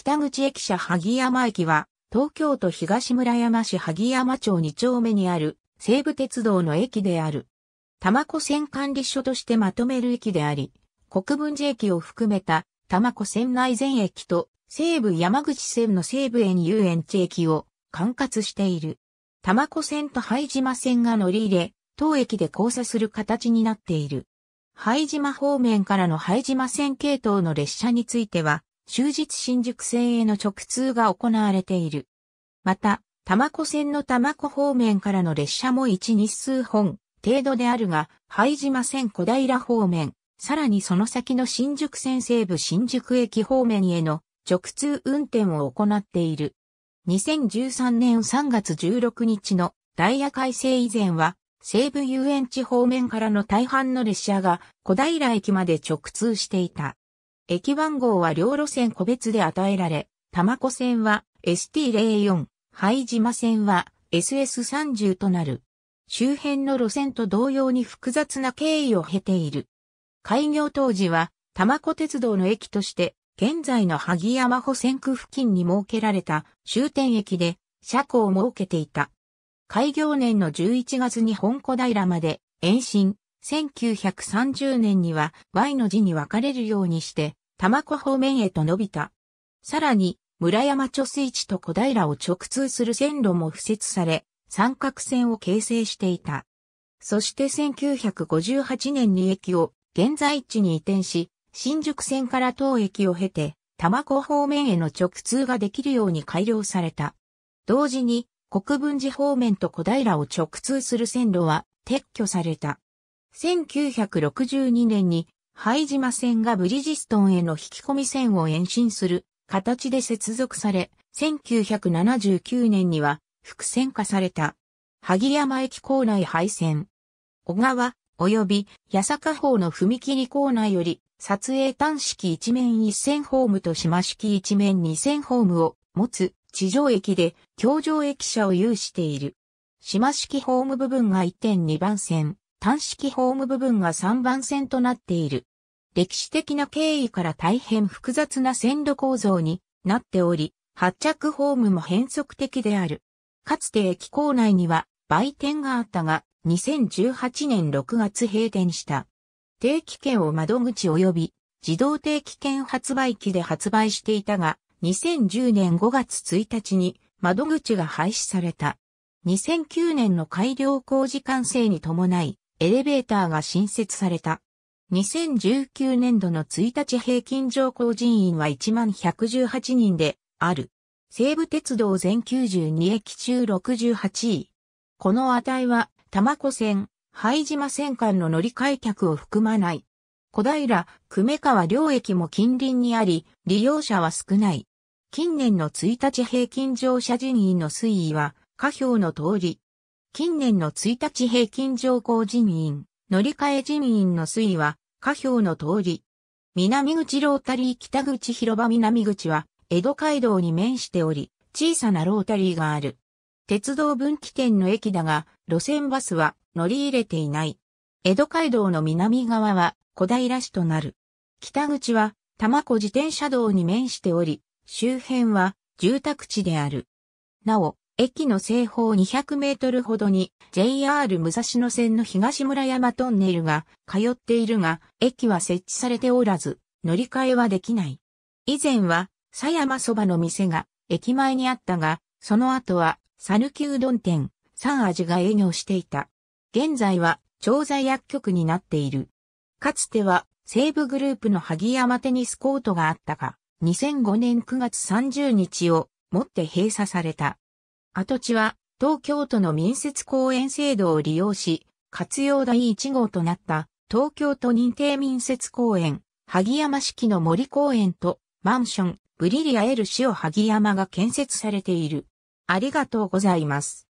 北口駅舎萩山駅は、東京都東村山市萩山町2丁目にある西武鉄道の駅である。玉子線管理所としてまとめる駅であり、国分寺駅を含めた玉子線内全駅と西武山口線の西武園遊園地駅を管轄している。玉子線と拝島線が乗り入れ、当駅で交差する形になっている。拝島方面からの拝島線系統の列車については、終日新宿線への直通が行われている。また、玉子線の玉子方面からの列車も一日数本程度であるが、拝島線小平方面、さらにその先の新宿線西部新宿駅方面への直通運転を行っている。2013年3月16日のダイヤ改正以前は、西武遊園地方面からの大半の列車が小平駅まで直通していた。駅番号は両路線個別で与えられ、玉子線は ST04、拝島線は SS30 となる。周辺の路線と同様に複雑な経緯を経ている。開業当時は、玉子鉄道の駅として、現在の萩山保線区付近に設けられた終点駅で車庫を設けていた。開業年の11月に本小平まで延伸、1930年には Y の字に分かれるようにして、玉子方面へと伸びた。さらに、村山貯水池と小平を直通する線路も敷設され、三角線を形成していた。そして1958年に駅を現在地に移転し、新宿線から当駅を経て、玉子方面への直通ができるように改良された。同時に、国分寺方面と小平を直通する線路は撤去された。1962年に、拝島線がブリヂストンへの引き込み線を延伸する形で接続され、1979年には複線化された。萩山駅構内廃線。小川、及び八坂方の踏切構内より撮影単式一面一線ホームと島式一面二線ホームを持つ地上駅で橋上駅舎を有している。島式ホーム部分が1.2番線、単式ホーム部分が3番線となっている。歴史的な経緯から大変複雑な線路構造になっており、発着ホームも変則的である。かつて駅構内には売店があったが、2018年6月閉店した。定期券を窓口及び自動定期券発売機で発売していたが、2010年5月1日に窓口が廃止された。2009年の改良工事完成に伴い、エレベーターが新設された。2019年度の1日平均乗降人員は1118人である。西武鉄道全92駅中68位。この値は、玉子線、拝島線間の乗り換え客を含まない。小平、久米川両駅も近隣にあり、利用者は少ない。近年の1日平均乗車人員の推移は、下表の通り。近年の1日平均乗降人員、乗り換え人員の推移は、下表の通り。南口ロータリー北口広場南口は、江戸街道に面しており、小さなロータリーがある。鉄道分岐点の駅だが、路線バスは乗り入れていない。江戸街道の南側は小平市となる。北口は玉子自転車道に面しており、周辺は住宅地である。なお、駅の西方200メートルほどに JR 武蔵野線の東村山トンネルが通っているが、駅は設置されておらず、乗り換えはできない。以前は、狭山そばの店が駅前にあったが、その後は、讃岐うどん店、三味が営業していた。現在は、調剤薬局になっている。かつては、西武グループの萩山テニスコートがあったが、2005年9月30日をもって閉鎖された。跡地は東京都の民設公園制度を利用し、活用第1号となった東京都認定民設公園、萩山式の森公園とマンション、ブリリアエルシオ萩山が建設されている。ありがとうございます。